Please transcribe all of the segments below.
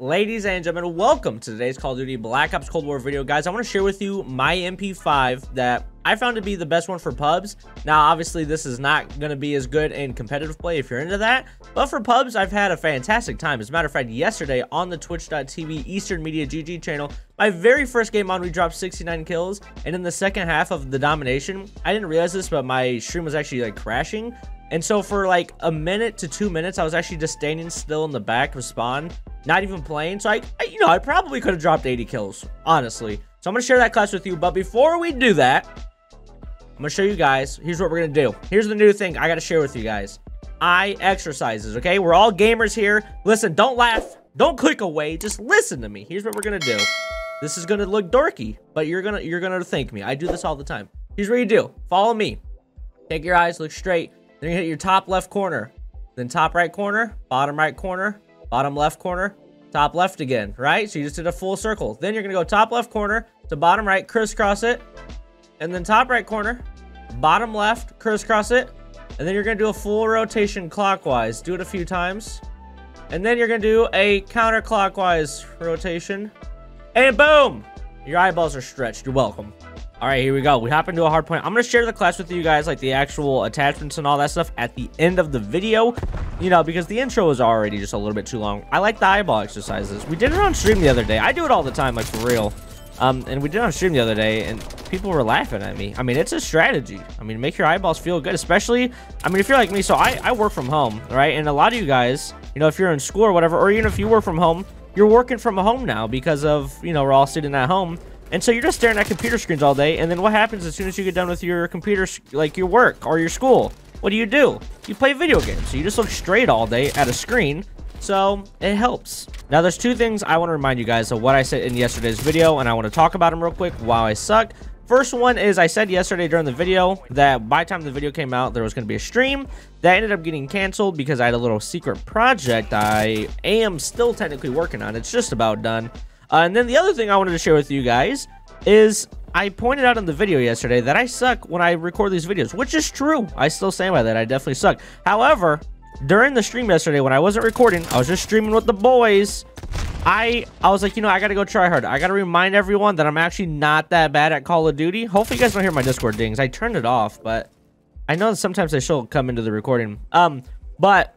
Ladies and gentlemen, welcome to today's Call of Duty Black Ops Cold War video. Guys, I want to share with you my MP5 that I found to be the best one for pubs. Now, obviously, this is not going to be as good in competitive play if you're into that. But for pubs, I've had a fantastic time. As a matter of fact, yesterday on the twitch.tv Eastern Media GG channel, my very first game on, we dropped 69 kills. And in the second half of the domination, I didn't realize this, but my stream was actually like crashing. And so for like a minute to two minutes, I was actually just standing still in the back of spawn, not even playing. So I, I you know, I probably could have dropped 80 kills, honestly. So I'm going to share that class with you. But before we do that, I'm going to show you guys. Here's what we're going to do. Here's the new thing I got to share with you guys. Eye exercises, okay? We're all gamers here. Listen, don't laugh. Don't click away. Just listen to me. Here's what we're going to do. This is going to look dorky, but you're going to you're going to thank me. I do this all the time. Here's what you do. Follow me. Take your eyes, look straight. Then you hit your top left corner. Then top right corner, bottom right corner, bottom left corner, top left again, right? So you just did a full circle. Then you're to go top left corner to bottom right, crisscross it. And then top right corner, bottom left, crisscross it. And then you're to do a full rotation clockwise. Do it a few times. And then you're to do a counterclockwise rotation. And boom! Your eyeballs are stretched. You're welcome. All right, here we go. We hop into a hard point. I'm going to share the class with you guys, like the actual attachments and all that stuff at the end of the video, you know, because the intro was already just a little bit too long. I like the eyeball exercises. We did it on stream the other day. I do it all the time, like for real. Um, and we did it on stream the other day, and people were laughing at me. I mean, it's a strategy. I mean, make your eyeballs feel good, especially, I mean, if you're like me, so I, I work from home, right? And a lot of you guys, you know, if you're in school or whatever, or even if you work from home, you're working from home now because of, you know, we're all sitting at home. And so you're just staring at computer screens all day, and then what happens as soon as you get done with your computer, like your work or your school? What do you do? You play video games. So you just look straight all day at a screen, so it helps. Now, there's two things I want to remind you guys of what I said in yesterday's video, and I want to talk about them real quick while I suck. First one is I said yesterday during the video that by the time the video came out, there was going to be a stream. That ended up getting canceled because I had a little secret project I am still technically working on. It's just about done. Uh, and then the other thing I wanted to share with you guys is I pointed out in the video yesterday that I suck when I record these videos, which is true. I still stand by that. I definitely suck. However, during the stream yesterday when I wasn't recording, I was just streaming with the boys. I I was like, you know, I gotta go try hard. I gotta remind everyone that I'm actually not that bad at Call of Duty. Hopefully you guys don't hear my Discord dings. I turned it off, but I know that sometimes they still come into the recording. Um, but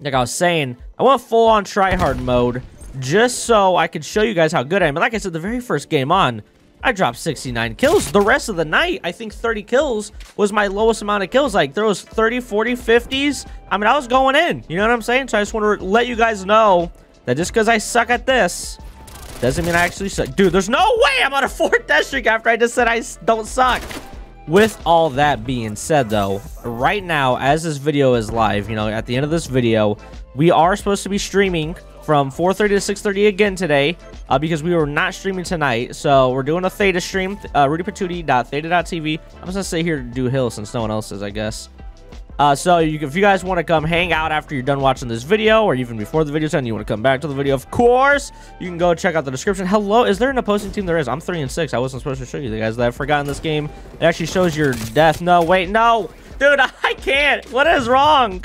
like I was saying, I went full on try hard mode just so I could show you guys how good I am. Like I said, the very first game on, I dropped 69 kills. The rest of the night, I think 30 kills was my lowest amount of kills. Like, there was 30, 40, 50s. I mean, I was going in. You know what I'm saying? So I just want to let you guys know that just because I suck at this doesn't mean I actually suck. Dude, there's no way I'm on a fourth death streak after I just said I don't suck. With all that being said, though, right now, as this video is live, you know, at the end of this video, we are supposed to be streaming from 4.30 to 6.30 again today uh, because we were not streaming tonight. So we're doing a Theta stream, uh, rudeypatudey.theta.tv. I'm just going to stay here to do Hill since no one else is, I guess. Uh, so you, if you guys want to come hang out after you're done watching this video or even before the video's done, you want to come back to the video, of course, you can go check out the description. Hello, is there an opposing team? There is. I'm 3 and 6. I wasn't supposed to show you the guys that I've forgotten this game. It actually shows your death. No, wait, no. Dude, I can't. What is wrong?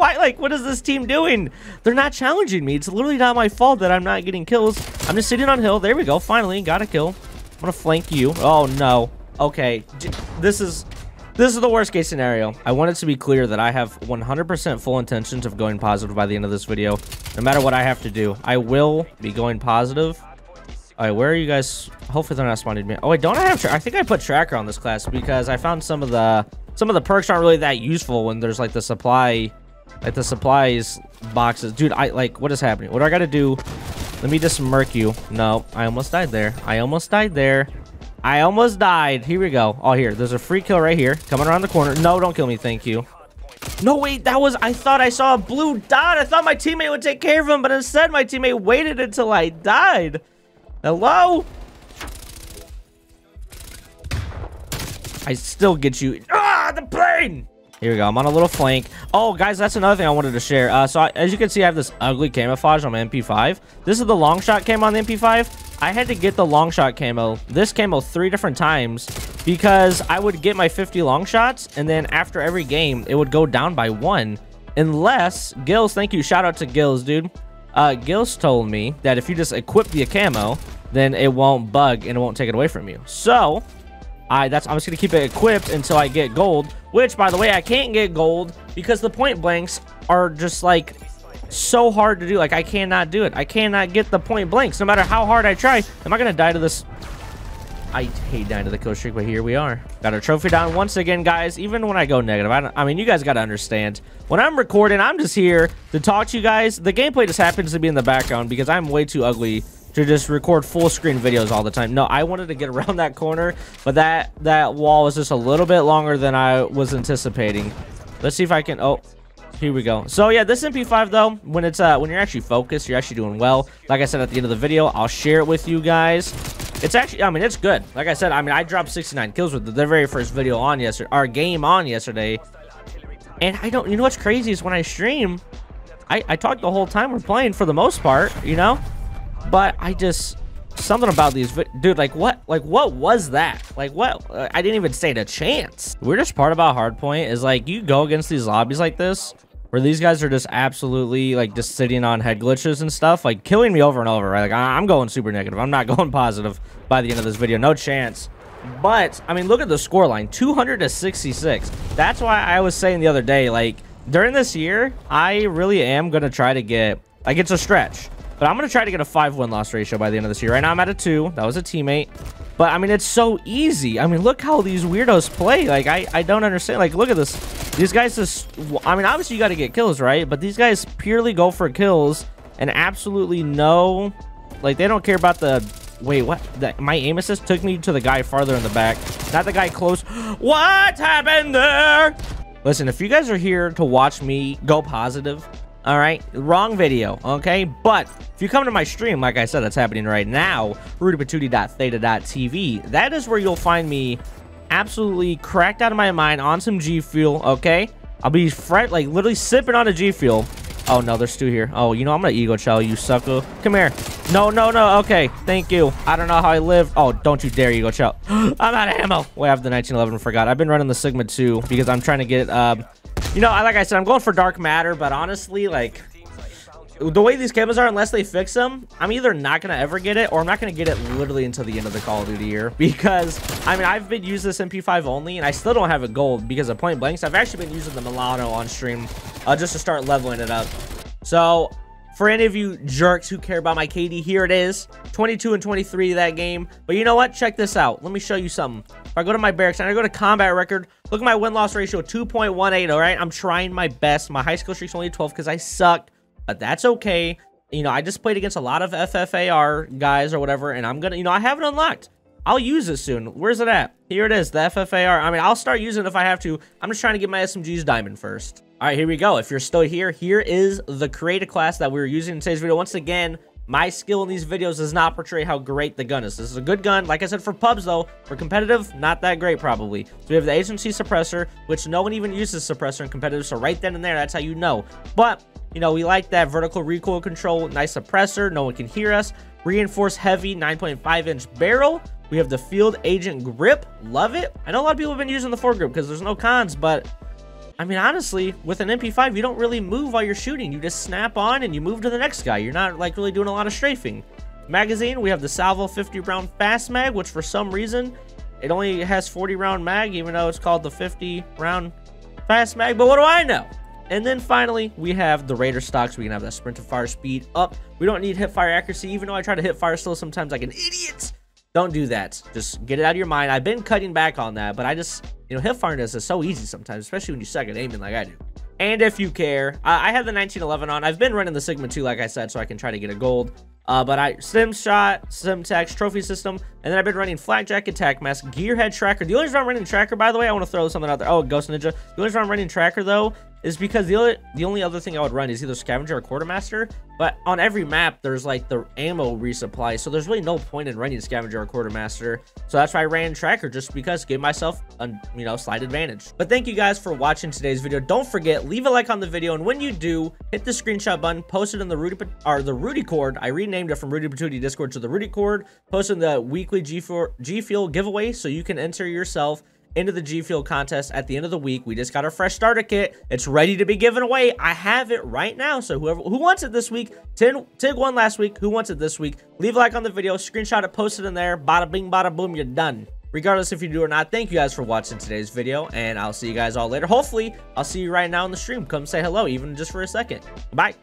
Why, like, what is this team doing? They're not challenging me. It's literally not my fault that I'm not getting kills. I'm just sitting on hill. There we go. Finally, got a kill. I'm gonna flank you. Oh, no. Okay. This is... This is the worst case scenario. I want it to be clear that I have 100% full intentions of going positive by the end of this video. No matter what I have to do. I will be going positive. All right, where are you guys? Hopefully they're not spawning me. Oh, wait, don't I have... I think I put tracker on this class because I found some of the... Some of the perks aren't really that useful when there's like the supply like the supplies boxes. Dude, I like what is happening? What do I gotta do? Let me just murk you. No, I almost died there. I almost died there. I almost died. Here we go. Oh, here. There's a free kill right here. Coming around the corner. No, don't kill me. Thank you. No, wait. That was... I thought I saw a blue dot. I thought my teammate would take care of him, but instead my teammate waited until I died. Hello? I still get you. Ah, the plane! Here we go. I'm on a little flank. Oh, guys, that's another thing I wanted to share. Uh, so, I, as you can see, I have this ugly camouflage on my MP5. This is the long shot camo on the MP5. I had to get the long shot camo, this camo, three different times because I would get my 50 long shots, and then after every game, it would go down by one. Unless, Gills, thank you. Shout out to Gills, dude. uh, Gills told me that if you just equip the camo, then it won't bug and it won't take it away from you. So, I that's I'm just gonna keep it equipped until I get gold. Which, by the way, I can't get gold because the point blanks are just like so hard to do. Like I cannot do it. I cannot get the point blanks, no matter how hard I try. Am I gonna die to this? I hate dying to the kill streak, but here we are. Got our trophy down once again, guys. Even when I go negative, I, I mean, you guys got to understand. When I'm recording, I'm just here to talk to you guys. The gameplay just happens to be in the background because I'm way too ugly to just record full screen videos all the time. No, I wanted to get around that corner, but that that wall was just a little bit longer than I was anticipating. Let's see if I can. Oh, here we go. So yeah, this MP5 though, when it's uh when you're actually focused, you're actually doing well. Like I said at the end of the video, I'll share it with you guys. It's actually, I mean, it's good. Like I said, I mean, I dropped 69 kills with the very first video on yesterday, our game on yesterday. And I don't, you know what's crazy is when I stream, I, I talk the whole time we're playing for the most part, you know? But I just, something about these, dude, like what, like what was that? Like what, uh, I didn't even stand a chance. The weirdest part about Hardpoint is like, you go against these lobbies like this, where these guys are just absolutely like just sitting on head glitches and stuff, like killing me over and over, right? Like I'm going super negative. I'm not going positive by the end of this video. No chance. But, I mean, look at the score line, 200 to 66. That's why I was saying the other day, like, during this year, I really am to try to get, like, it's a stretch. But I'm going to try to get a 5 win-loss ratio by the end of this year. Right now, I'm at a 2. That was a teammate. But, I mean, it's so easy. I mean, look how these weirdos play. Like, I, I don't understand. Like, look at this. These guys just... I mean, obviously, you got to get kills, right? But these guys purely go for kills and absolutely no... Like, they don't care about the... Wait, what? The, my aim assist took me to the guy farther in the back. Not the guy close. What happened there? Listen, if you guys are here to watch me go positive, all right? Wrong video okay? But if you come to my stream like i said that's happening right now rudeypatudey.theta.tv that is where you'll find me absolutely cracked out of my mind on some g fuel okay? I'll be like literally sipping on a g fuel. Oh no there's two here. Oh you know i'm gonna ego chow you sucker. Come here. No no no okay. Thank you. I don't know how i live. Oh don't you dare ego chow. I'm out of ammo i have the 1911 forgot. I've been running the sigma 2 because i'm trying to get um you know, like I said, I'm going for Dark Matter, but honestly, like, the way these cameras are, unless they fix them, I'm either not going to ever get it, or I'm not going to get it literally until the end of the Call of Duty year. Because, I mean, I've been using this MP5 only, and I still don't have a gold because of point blanks. I've actually been using the Milano on stream uh, just to start leveling it up. So, for any of you jerks who care about my KD, here it is. 22 and 23 that game. But you know what? Check this out. Let me show you something. If I go to my barracks and I go to combat record, look at my win-loss ratio, 2.18, all right? I'm trying my best. My high skill streak's only 12 because I suck, but that's okay. You know, I just played against a lot of FFAR guys or whatever, and I'm going to, you know, I have it unlocked. I'll use it soon. Where's it at? Here it is, the FFAR. I mean, I'll start using it if I have to. I'm just trying to get my SMG's diamond first. All right, here we go. If you're still here, here is the creative class that we are using in today's video. Once again, my skill in these videos does not portray how great the gun is. This is a good gun. Like I said, for pubs, though, for competitive, not that great, probably. So we have the HMC suppressor, which no one even uses suppressor in competitive, so right then and there, that's how you know. But, you know, we like that vertical recoil control, nice suppressor, no one can hear us. Reinforced heavy 9.5-inch barrel. We have the field agent grip, love it. I know a lot of people have been using the foregrip because there's no cons, but I mean, honestly, with an MP5, you don't really move while you're shooting. You just snap on and you move to the next guy. You're not, like, really doing a lot of strafing. Magazine, we have the Salvo 50 round fast mag, which for some reason, it only has 40 round mag, even though it's called the 50 round fast mag. But what do I know? And then finally, we have the Raider stocks. We can have that sprint to fire speed up. We don't need hip fire accuracy, even though I try to hit fire still sometimes like an idiot. Don't do that. Just get it out of your mind. I've been cutting back on that, but I just you know, hip fireness is so easy sometimes, especially when you suck at aiming like I do. And if you care, I have the 1911 on. I've been running the Sigma 2, like I said, so I can try to get a gold. Uh, but I stim shot, Semtex, trophy system, and then I've been running flakjack, attack mask, gearhead tracker. The only reason I'm running tracker, by the way, I want to throw something out there. Oh, Ghost Ninja. The only reason I'm running tracker though is because the only the only other thing I would run is either scavenger or quartermaster. But on every map, there's like the ammo resupply, so there's really no point in running scavenger or quartermaster. So that's why I ran tracker, just because give myself a you know slight advantage. But thank you guys for watching today's video. Don't forget, leave a like on the video, and when you do, hit the screenshot button, post it in the Rudey or the Rudey Cord. I renamed it from RudeyPaTudey Discord to the Rudey Cord. Post in the weekly G, G Fuel giveaway, so you can enter yourself into the G Fuel contest at the end of the week. We just got our fresh starter kit. It's ready to be given away. I have it right now. So whoever who wants it this week, Tin, Tig won last week. Who wants it this week? Leave a like on the video, screenshot it, post it in there. Bada bing, bada boom, you're done. Regardless if you do or not, thank you guys for watching today's video, and I'll see you guys all later. Hopefully, I'll see you right now in the stream. Come say hello, even just for a second. Bye.